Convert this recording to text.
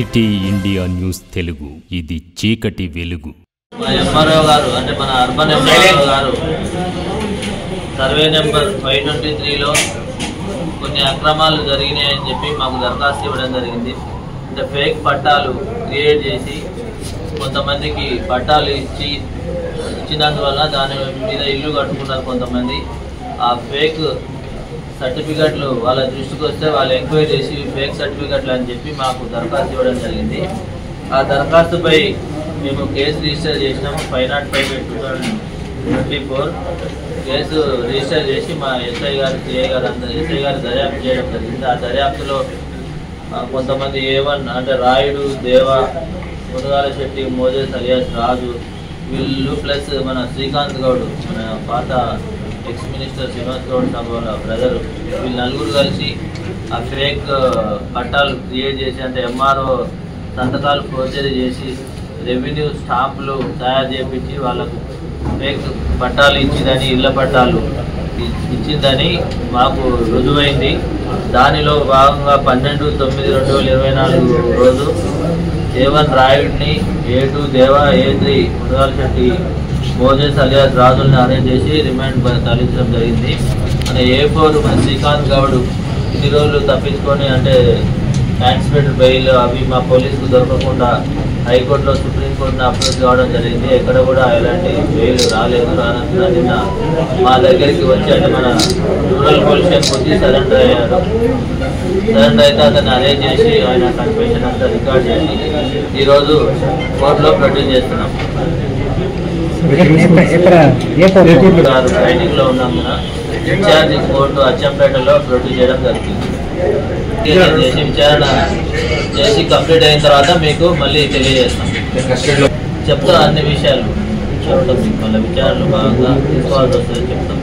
City India news Telugu. ఇది చీకటి వెలుగు. మన ఎంఆర్ఓ గారు అంటే మన అర్బన్ ఎంఆర్ఓ గారు సర్వే నెంబర్ ఫైవ్ ట్వంటీ త్రీలో కొన్ని అక్రమాలు జరిగినాయని చెప్పి మాకు దరఖాస్తు ఇవ్వడం జరిగింది. అంటే ఫేక్ పట్టాలు క్రియేట్ చేసి కొంతమందికి పట్టాలు ఇచ్చి ఇచ్చినందువల్ల దాని మీద ఇల్లు కట్టుకున్నారు కొంతమంది. ఆ ఫేక్ సర్టిఫికెట్లు వాళ్ళ దృష్టికి వస్తే వాళ్ళు ఎంక్వైరీ చేసి ఫేక్ సర్టిఫికెట్లు అని చెప్పి మాకు దరఖాస్తు ఇవ్వడం జరిగింది. ఆ దరఖాస్తుపై మేము కేసు రిజిస్టర్ చేసినాము five not five two thousand twenty four. Case register చేసి మా ఎస్ఐ గారు సిఐ గారు అందరు ఎస్ఐ గారు దర్యాప్తు చేయడం జరిగింది. ఆ దర్యాప్తులో కొంతమంది ఏ వన్ అంటే రాయుడు దేవ మునగాల శెట్టి మోజేస్ అలియాస్ రాజు వీళ్ళు ప్లస్ మన శ్రీకాంత్ గౌడ్ మన పాత ఎక్స్ మినిస్టర్ శ్రీనివాస్ గౌడ్ సభ వాళ్ళ బ్రదర్ వీళ్ళు నలుగురు కలిసి ఆ ఫేక్ పట్టాలు క్రియేట్ చేసి అంటే ఎంఆర్ఓ సంతకాలు ఫోర్జరీ చేసి రెవెన్యూ స్టాంపులు తయారు చేపించి వాళ్ళకు ఫేక్ పట్టాలు ఇచ్చిందని ఇళ్ళ పట్టాలు ఇచ్చిందని మాకు రుజువైంది. దానిలో భాగంగా పన్నెండు తొమ్మిది రెండు వేల ఇరవై నాలుగు రోజు Devan రాయుడిని A two Deva A three Munagala Shetty Moses alias రాజుల్ని అరేంజ్ చేసి రిమాండ్ తరలించడం జరిగింది. అంటే ఏ ఫోర్ మన శ్రీకాంత్ గౌడ్ ఇన్ని రోజులు తప్పించుకొని అంటే యాంటిసిపేటెడ్ బెయిల్ అవి మా పోలీసుకు దొరకకుండా హైకోర్టులో సుప్రీంకోర్టును అప్రోచ్ కావడం జరిగింది. ఎక్కడ కూడా ఎలాంటి బెయిల్ రాలేదు రానందున నిన్న మా దగ్గరికి వచ్చి అంటే మన రూరల్ పోలీస్ వచ్చి సరెండర్ అయ్యారు. సరెండర్ అయితే అతన్ని అరేంజ్ చేసి ఆయన కన్ఫెషన్ అంతా రికార్డ్ చేసి ఈరోజు కోర్టులో ప్రొడ్యూస్ చేస్తున్నాం. ఎక్కడ? ఏ కోర్టు గారు ట్రైనింగ్లో ఉన్నందున ఇన్ఛార్జ్ కోర్టు అచ్చంపేటలో ప్రొడ్యూస్ చేయడం జరిగింది. చేసి విచారణ చేసి కంప్లీట్ అయిన తర్వాత మీకు మళ్ళీ తెలియజేస్తాం. చెప్తా అన్ని విషయాలు చెప్తాం. మీకు మళ్ళీ విచారణలో బాగా తీసుకోవాల్సి వస్తుంది చెప్తాం.